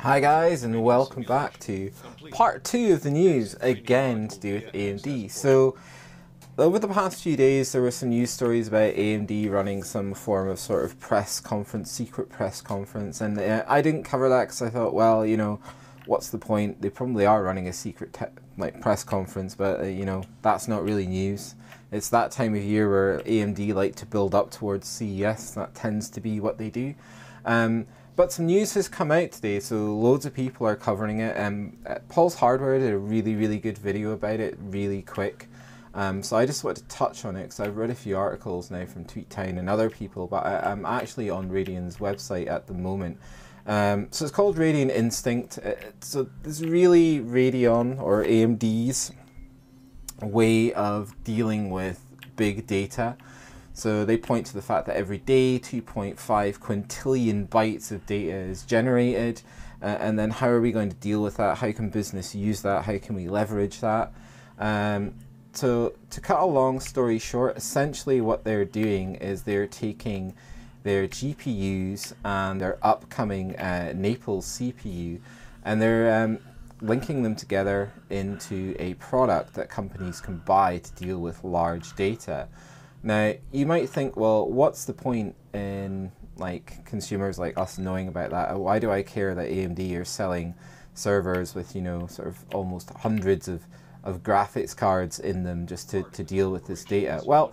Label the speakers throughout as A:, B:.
A: Hi guys and welcome back to part 2 of the news, again to do with AMD. So over the past few days there were some news stories about AMD running some form of sort of press conference, secret press conference and uh, I didn't cover that because I thought well you know what's the point, they probably are running a secret like press conference but uh, you know that's not really news. It's that time of year where AMD like to build up towards CES, that tends to be what they do. Um, but some news has come out today, so loads of people are covering it. Um, uh, Paul's Hardware did a really, really good video about it, really quick. Um, so I just want to touch on it because I've read a few articles now from TweakTown and other people, but I, am actually on Radeon's website at the moment. Um, so it's called Radeon Instinct. Uh, so this is really Radeon or AMD's way of dealing with big data. So they point to the fact that every day 2.5 quintillion bytes of data is generated. Uh, and then how are we going to deal with that? How can business use that? How can we leverage that? Um, so to cut a long story short, essentially what they're doing is they're taking their GPUs and their upcoming uh, Naples CPU and they're um, linking them together into a product that companies can buy to deal with large data. Now, you might think, well, what's the point in like consumers like us knowing about that? Why do I care that AMD are selling servers with, you know, sort of almost hundreds of, of graphics cards in them just to, to deal with this data? Well,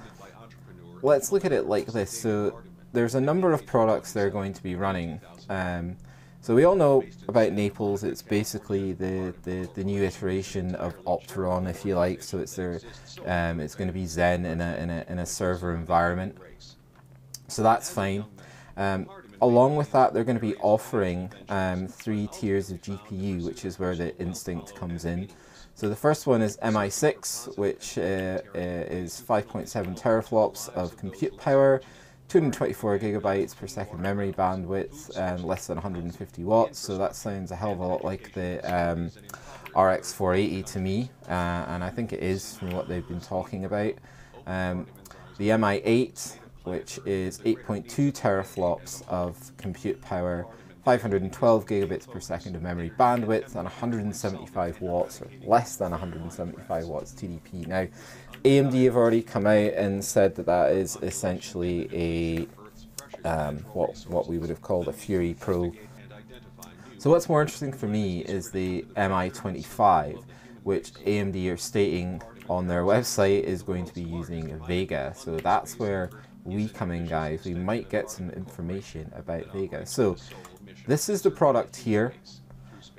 A: let's look at it like this. So there's a number of products they're going to be running. Um, so we all know about Naples. It's basically the, the, the new iteration of Opteron, if you like. So it's their, um, it's going to be Zen in a, in a, in a server environment. So that's fine. Um, along with that, they're going to be offering um, three tiers of GPU, which is where the Instinct comes in. So the first one is MI6, which uh, uh, is 5.7 teraflops of compute power. 224 gigabytes per second memory bandwidth and less than 150 watts, so that sounds a hell of a lot like the um, RX 480 to me, uh, and I think it is from what they've been talking about. Um, the MI8, which is 8.2 teraflops of compute power, 512 gigabits per second of memory bandwidth, and 175 watts, or less than 175 watts TDP. Now, AMD have already come out and said that that is essentially a um, what what we would have called a Fury Pro. So what's more interesting for me is the MI25, which AMD are stating on their website is going to be using Vega. So that's where we come in, guys. We might get some information about Vega. So this is the product here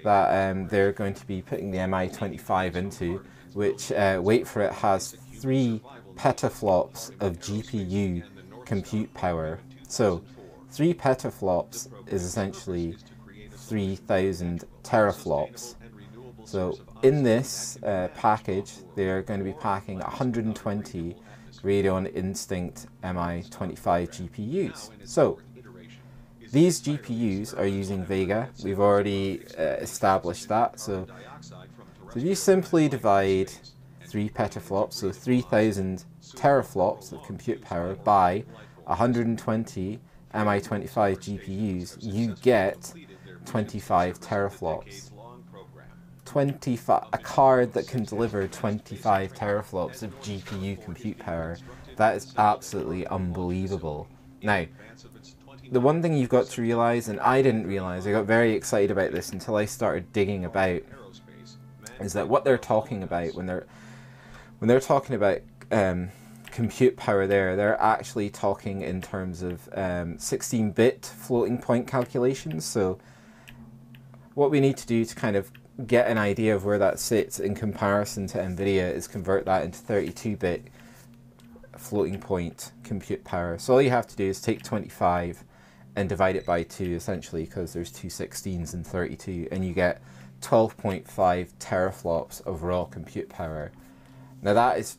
A: that um, they're going to be putting the MI25 into, which, uh, wait for it, has three petaflops of GPU compute power. So three petaflops is essentially 3,000 teraflops. So in this uh, package, they're going to be packing 120 Radeon Instinct MI25 GPUs. So these GPUs are using Vega. We've already uh, established that. So, so you simply divide 3 petaflops, so 3000 teraflops of compute power by 120 MI25 GPUs, you get 25 teraflops. 25, a card that can deliver 25 teraflops of GPU compute power. That is absolutely unbelievable. Now, the one thing you've got to realize, and I didn't realize, I got very excited about this until I started digging about, is that what they're talking about when they're when they're talking about um, compute power there, they're actually talking in terms of 16-bit um, floating point calculations. So what we need to do to kind of get an idea of where that sits in comparison to NVIDIA is convert that into 32-bit floating point compute power. So all you have to do is take 25 and divide it by 2 essentially because there's two 16s and 32 and you get 12.5 teraflops of raw compute power. Now that is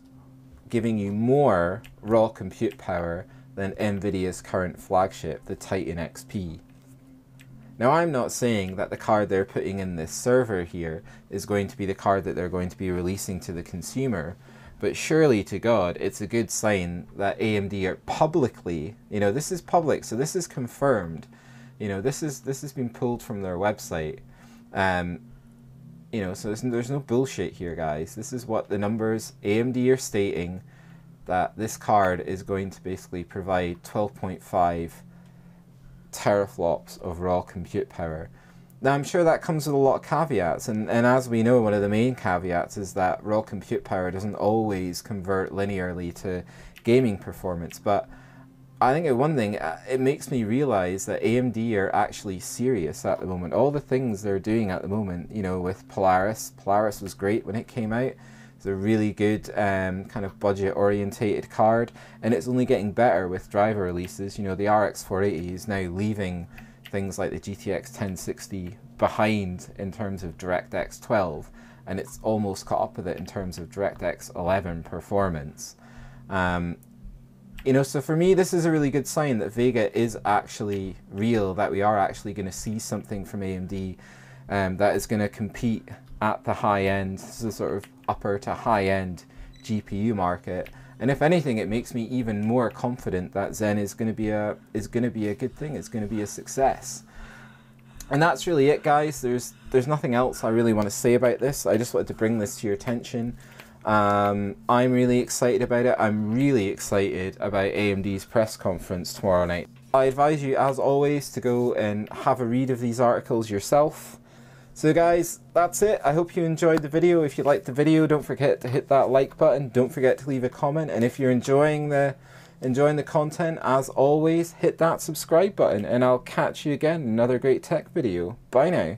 A: giving you more raw compute power than NVIDIA's current flagship, the Titan XP. Now I'm not saying that the card they're putting in this server here is going to be the card that they're going to be releasing to the consumer, but surely to God, it's a good sign that AMD are publicly, you know, this is public, so this is confirmed. You know, this is this has been pulled from their website. Um, you know, so there's, there's no bullshit here, guys. This is what the numbers AMD are stating that this card is going to basically provide 12.5 teraflops of raw compute power. Now, I'm sure that comes with a lot of caveats, and, and as we know, one of the main caveats is that raw compute power doesn't always convert linearly to gaming performance. But I think one thing, uh, it makes me realize that AMD are actually serious at the moment. All the things they're doing at the moment, you know, with Polaris, Polaris was great when it came out. It's a really good um, kind of budget orientated card, and it's only getting better with driver releases. You know, the RX 480 is now leaving things like the GTX 1060 behind in terms of DirectX 12, and it's almost caught up with it in terms of DirectX 11 performance. Um, you know, so for me, this is a really good sign that Vega is actually real, that we are actually going to see something from AMD um, that is going to compete at the high end, the sort of upper to high end GPU market. And if anything, it makes me even more confident that Zen is going to be a is going to be a good thing. It's going to be a success. And that's really it, guys. There's there's nothing else I really want to say about this. I just wanted to bring this to your attention. Um, I'm really excited about it. I'm really excited about AMD's press conference tomorrow night. I advise you, as always, to go and have a read of these articles yourself. So guys, that's it. I hope you enjoyed the video. If you liked the video, don't forget to hit that like button. Don't forget to leave a comment. And if you're enjoying the enjoying the content, as always, hit that subscribe button. And I'll catch you again in another great tech video. Bye now.